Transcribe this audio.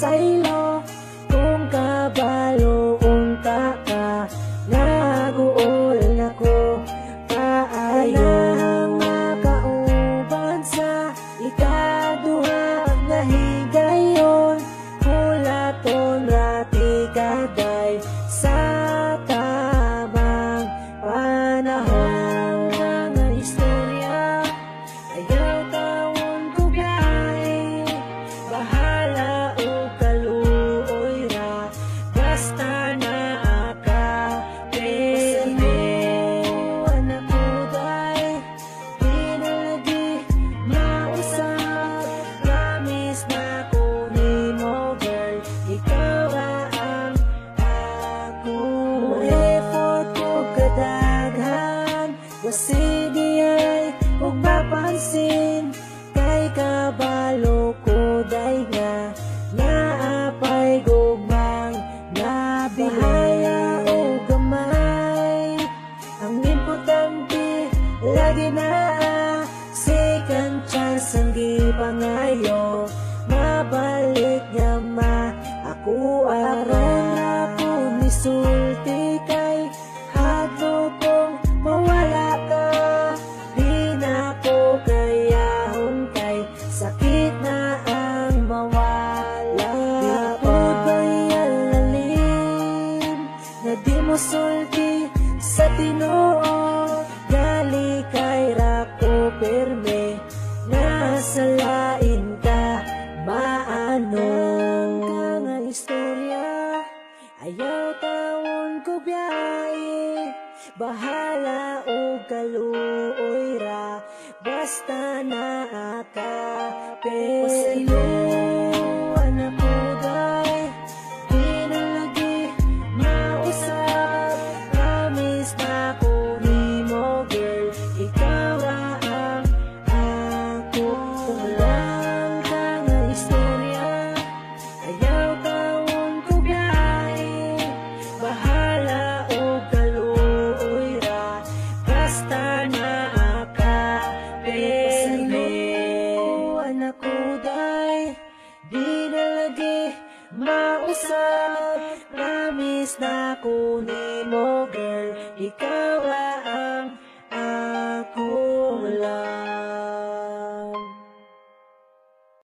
sailo Kung kabalo unta ka Naguol na ko Paayo ang makauban sa Ikaduha na higayon Hulaton rati kaday Sa tamang panahon Ang istorya. Ayaw tawon ko biyahe Bahala Basi di ay ug mapansin Kay kabalo ko day nga Naapay gugmang Nabihaya o gamay. Ang importante lagi na Second chance ang gipangayo Mabalik nga ma Ako aron ako misulti Bahala o kaluoy ra Basta naaka Pasayo kukunin mo girl Ikaw ang ako lang